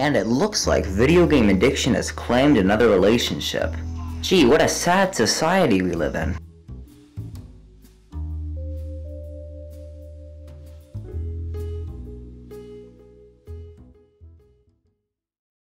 And it looks like video game addiction has claimed another relationship. Gee, what a sad society we live in.